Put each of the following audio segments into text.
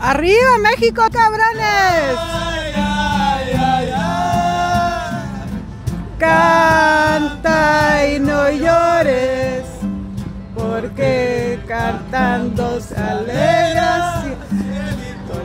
¡Arriba México, cabrones! Canta y no llores, porque cantando se alegras. Cielito.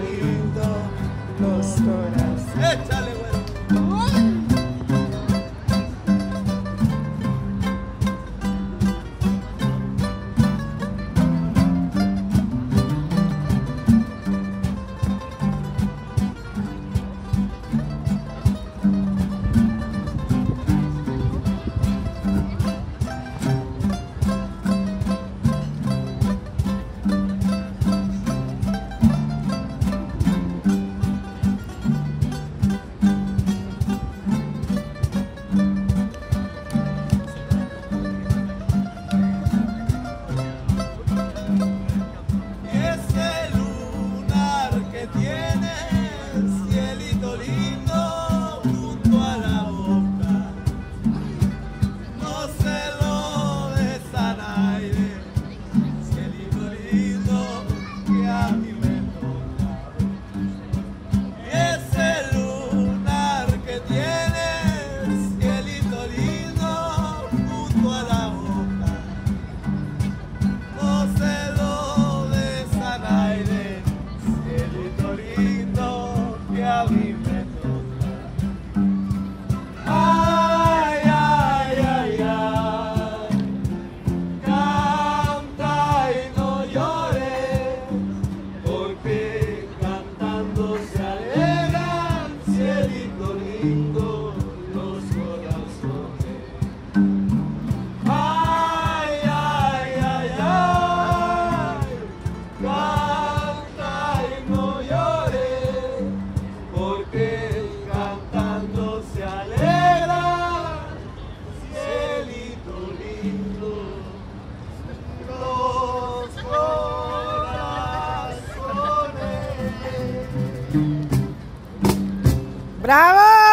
Lindo que a mí me toca. Ay, ay, ay, ay, canta y no llores, porque cantando se alegran, cielito lindo, Brava!